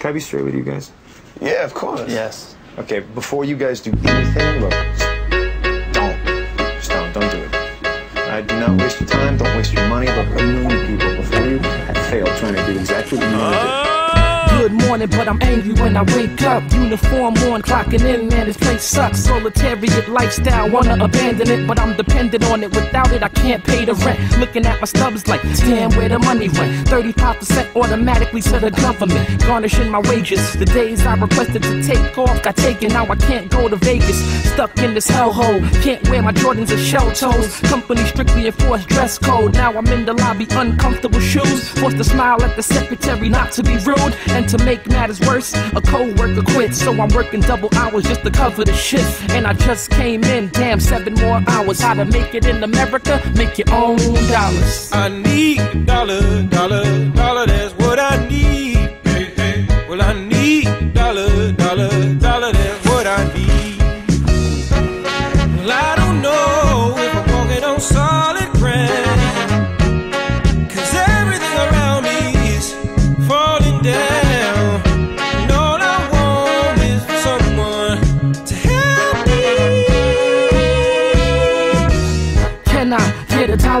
Can I be straight with you guys? Yeah, of course. Yes. Okay, before you guys do anything, look, just don't. Just don't. Don't do it. I do not waste your time. Don't waste your money. Look, a million people before you have failed trying to do exactly what you want to do. Morning, but I'm angry when I wake up. Uniform on, clocking in, man, this place sucks. Proletariat lifestyle, wanna abandon it, but I'm dependent on it. Without it, I can't pay the rent. Looking at my stubs like, damn, where the money went. 35% automatically to the government, garnishing my wages. The days I requested to take off got taken, now I can't go to Vegas. Stuck in this hellhole, can't wear my Jordans or shell toes. Company strictly enforced dress code. Now I'm in the lobby, uncomfortable shoes. Forced to smile at the secretary, not to be rude. And to make matters worse, a co-worker quit, so I'm working double hours just to cover the shift. And I just came in, damn, seven more hours. How to make it in America? Make your own dollars. I need dollar, dollar, dollar, that's what I need.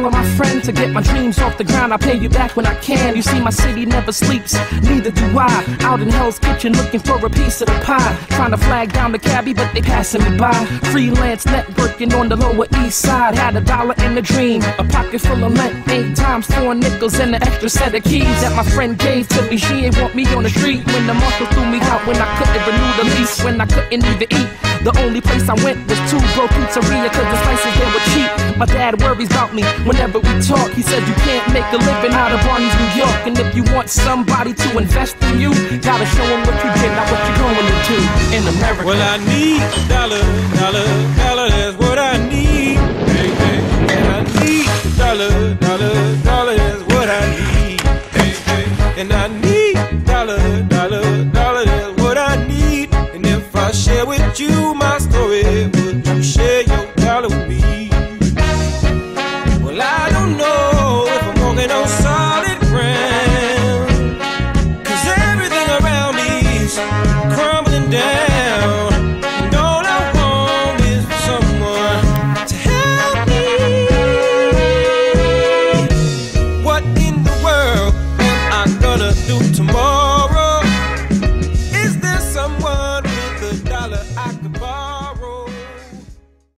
Dollar, my friend, to get my dreams off the ground? I'll pay you back when I can. You see, my city never sleeps, neither do I. Out in Hell's Kitchen looking for a piece of the pie. Trying to flag down the cabbie, but they passing me by. Freelance networking on the Lower East Side. Had a dollar in a dream, a pocket full of lint. Eight times four nickels and an extra set of keys that my friend gave to me. She ain't want me on the street when the marshal threw me out. When I couldn't renew the when I couldn't even eat. The only place I went was Two Bros pizzeria cause the slices they were cheap. My dad worries about me whenever we talk. He said you can't make a living out of Barney's New York. And if you want somebody to invest in you, gotta show them what you did, not what you're going into in America. Well, I need dollar, dollar, dollar, that's what I need. Hey, hey. And I need dollar, dollar, dollar, that's what I need. Hey, hey. And I need dollar,